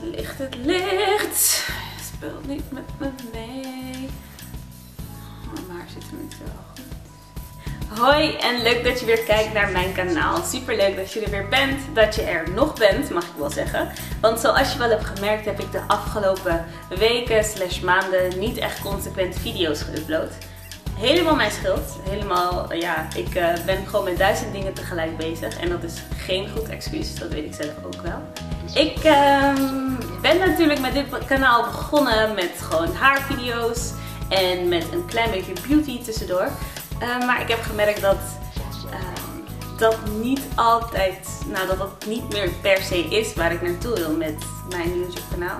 het licht, het licht. Speelt niet met me mee. Maar zit hem niet wel goed. Hoi en leuk dat je weer kijkt naar mijn kanaal. Super leuk dat je er weer bent, dat je er nog bent, mag ik wel zeggen. Want zoals je wel hebt gemerkt heb ik de afgelopen weken slash maanden niet echt consequent video's geüpload. Helemaal mijn schuld. Helemaal, ja, ik uh, ben gewoon met duizend dingen tegelijk bezig. En dat is geen goed excuus, dat weet ik zelf ook wel. Ik uh, ben natuurlijk met dit kanaal begonnen met gewoon haarvideo's. En met een klein beetje beauty tussendoor. Uh, maar ik heb gemerkt dat ehm, dat niet altijd, nou dat dat niet meer per se is waar ik naartoe wil met mijn YouTube kanaal.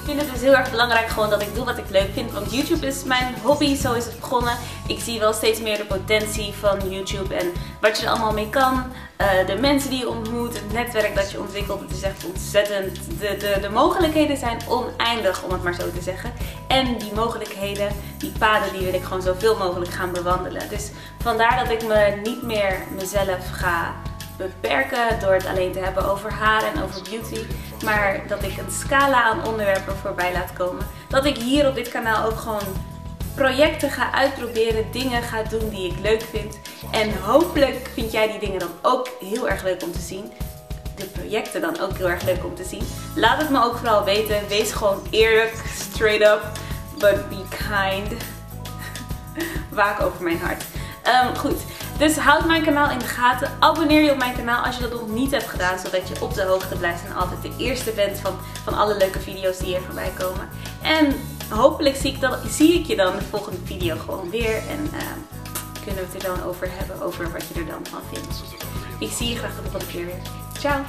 Ik vind het dus heel erg belangrijk gewoon dat ik doe wat ik leuk vind. Want YouTube is mijn hobby, zo is het begonnen. Ik zie wel steeds meer de potentie van YouTube en wat je er allemaal mee kan. Uh, de mensen die je ontmoet, het netwerk dat je ontwikkelt. Het is echt ontzettend. De, de, de mogelijkheden zijn oneindig, om het maar zo te zeggen. En die mogelijkheden, die paden, die wil ik gewoon zoveel mogelijk gaan bewandelen. Dus vandaar dat ik me niet meer mezelf ga beperken door het alleen te hebben over haar en over beauty. Maar dat ik een scala aan onderwerpen voorbij laat komen. Dat ik hier op dit kanaal ook gewoon projecten ga uitproberen, dingen ga doen die ik leuk vind. En hopelijk vind jij die dingen dan ook heel erg leuk om te zien. De projecten dan ook heel erg leuk om te zien. Laat het me ook vooral weten. Wees gewoon eerlijk, straight up, but be kind. Waak over mijn hart. Um, goed, dus houd mijn kanaal in de gaten. Abonneer je op mijn kanaal als je dat nog niet hebt gedaan. Zodat je op de hoogte blijft en altijd de eerste bent van, van alle leuke video's die er voorbij komen. En hopelijk zie ik, dan, zie ik je dan de volgende video gewoon weer. En uh, kunnen we het er dan over hebben, over wat je er dan van vindt. Ik zie je graag de volgende keer weer. Ciao!